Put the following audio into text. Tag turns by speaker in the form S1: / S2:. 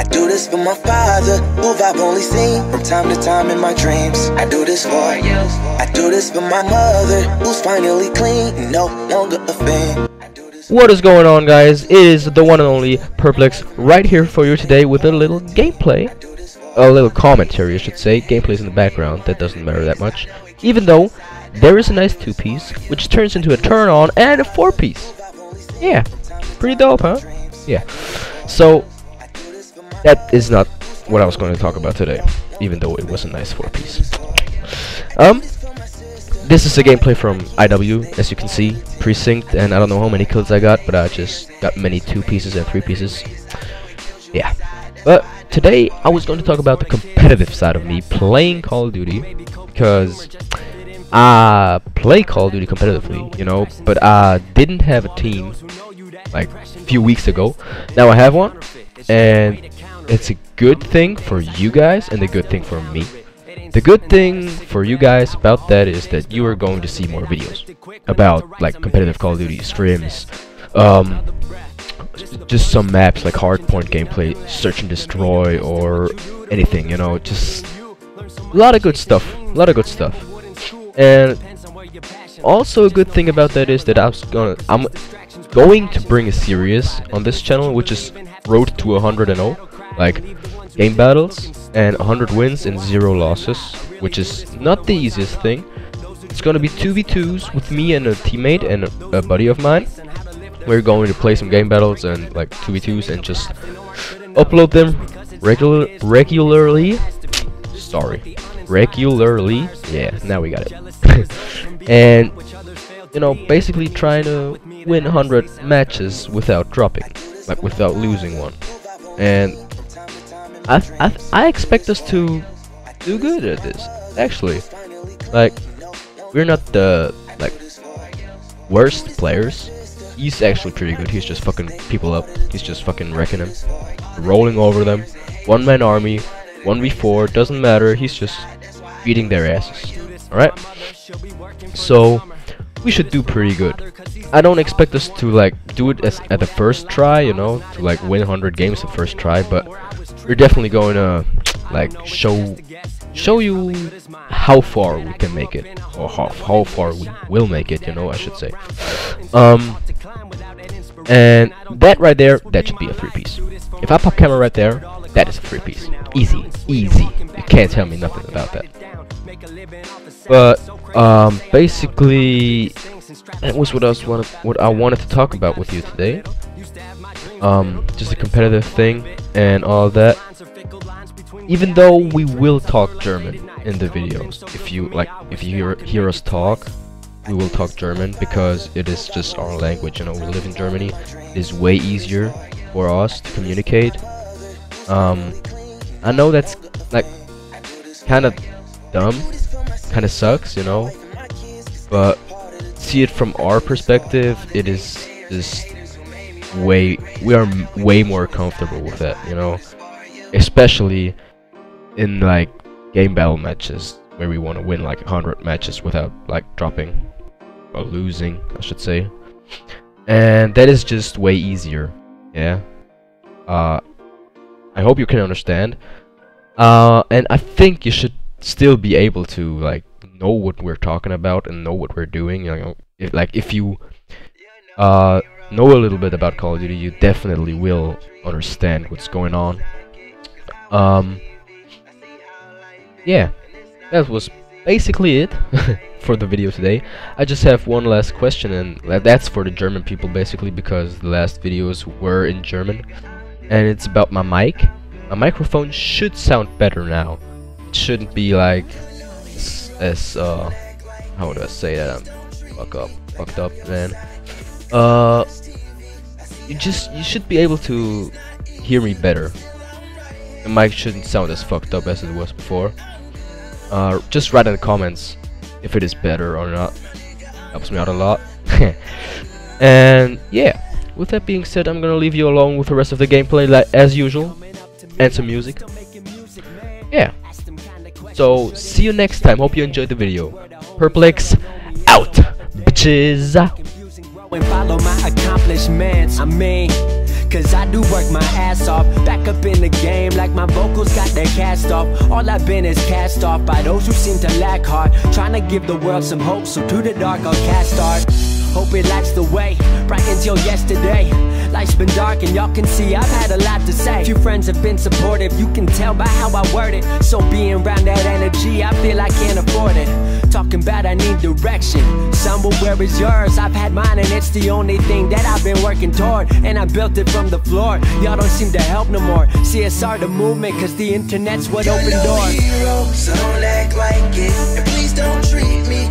S1: I do this for my father, who I've only seen from time to time in my dreams. I do this for you. I do this for my mother, who's finally clean, no longer a fan.
S2: What is going on guys? It is the one and only Perplex right here for you today with a little gameplay. A little commentary I should say. Gameplay's in the background, that doesn't matter that much. Even though there is a nice two piece, which turns into a turn on and a four piece. Yeah, pretty dope, huh? Yeah. So, that is not what I was going to talk about today, even though it was a nice four piece. Um, this is a gameplay from IW, as you can see, precinct, and I don't know how many kills I got, but I just got many two pieces and three pieces. Yeah. But today I was going to talk about the competitive side of me playing Call of Duty, because I play Call of Duty competitively, you know, but I didn't have a team like a few weeks ago. Now I have one, and it's a good thing for you guys and a good thing for me. The good thing for you guys about that is that you are going to see more videos about like competitive Call of Duty streams, um, just some maps like hardpoint gameplay, search and destroy, or anything. You know, just a lot of good stuff. A lot of good stuff. And also a good thing about that is that I was gonna I'm going to bring a series on this channel, which is Road to 100 and 0, like game battles and 100 wins and 0 losses, which is not the easiest thing. It's gonna be 2v2s with me and a teammate and a, a buddy of mine. We're going to play some game battles and like 2v2s and just upload them regular regularly. Sorry, regularly. Yeah, now we got it. and you know, basically trying to win 100 matches without dropping, like without losing one. And I, I, I expect us to do good at this, actually. Like, we're not the, like, worst players. He's actually pretty good. He's just fucking people up. He's just fucking wrecking them. Rolling over them. One man army. 1v4. Doesn't matter. He's just beating their asses. Alright? So, we should do pretty good. I don't expect us to like do it as at the first try, you know, to like win 100 games the first try, but we're definitely going to like show show you how far we can make it or how, how far we will make it, you know, I should say. Um and that right there, that should be a three piece. If I pop camera right there, that is a three piece. Easy, easy. You can't tell me nothing about that. But um, basically, that was what I was wanted, what I wanted to talk about with you today. Um, just a competitive thing and all that. Even though we will talk German in the videos, if you like, if you hear hear us talk, we will talk German because it is just our language. You know, we live in Germany. It is way easier for us to communicate. Um, I know that's like kind of dumb kind of sucks, you know. But see it from our perspective, it is just way we are way more comfortable with that, you know. Especially in like game battle matches where we want to win like 100 matches without like dropping or losing, I should say. And that is just way easier. Yeah. Uh I hope you can understand. Uh and I think you should still be able to like know what we're talking about and know what we're doing. You know, if, like if you uh, know a little bit about Call of Duty, you definitely will understand what's going on. Um, yeah, that was basically it for the video today. I just have one last question, and that's for the German people basically because the last videos were in German, and it's about my mic. My microphone should sound better now it shouldn't be like as uh how do I say that I'm fuck up fucked up man uh you just you should be able to hear me better. The mic shouldn't sound as fucked up as it was before. Uh just write in the comments if it is better or not. Helps me out a lot. And yeah. With that being said I'm gonna leave you alone with the rest of the gameplay like as usual. And some music. Yeah. So, see you next time. Hope you enjoyed the video. Perplex out, bitches.
S3: Follow my accomplishments. I mean, cause I do work my ass off. Back up in the game like my vocals got their cast off. All I've been is cast off by those who seem to lack heart. Trying to give the world some hope, so to the dark I'll cast art. Hope it lights the way, bright until yesterday. Life's been dark and y'all can see I've had a lot to say. Few friends have been supportive, you can tell by how I word it. So being around that energy, I feel I can't afford it. Talking about I need direction. Somewhere where is yours? I've had mine and it's the only thing that I've been working toward. And I built it from the floor. Y'all don't seem to help no more. CSR the movement, cause the internet's what
S1: You're
S3: opened
S1: no
S3: doors.
S1: hero, so don't act like it. And please don't treat me